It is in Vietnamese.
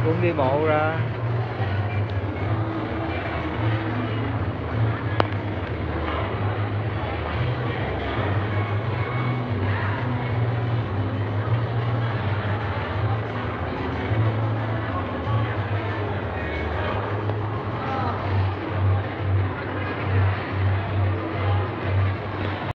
cũng đi bộ ra.